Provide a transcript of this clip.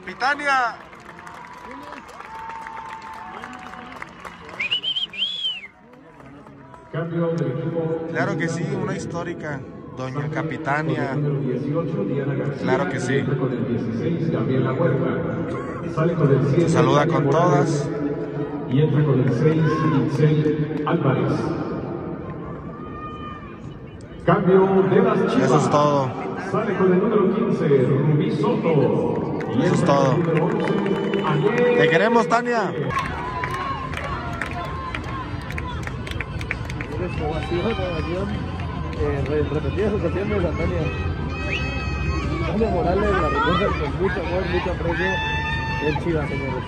Capitania. Claro que sí, una histórica. Doña Capitania. Número 18, Diana García. Claro que sí. Entra con el 16, Gabriela Huerta. Sale con el 7. Se saluda con todas. Y entra con el 6, Itzel Álvarez. Cambio de las chivas. Eso es todo. Sale con el número 15, Rubí Soto. Y Eso es todo. el número 11, Ayer. Te queremos, Tania. Eh, re- repetidas ocasiones, Antonia. Tania Morales la recoge con mucho amor, mucho aprecio. El Chivas, señores.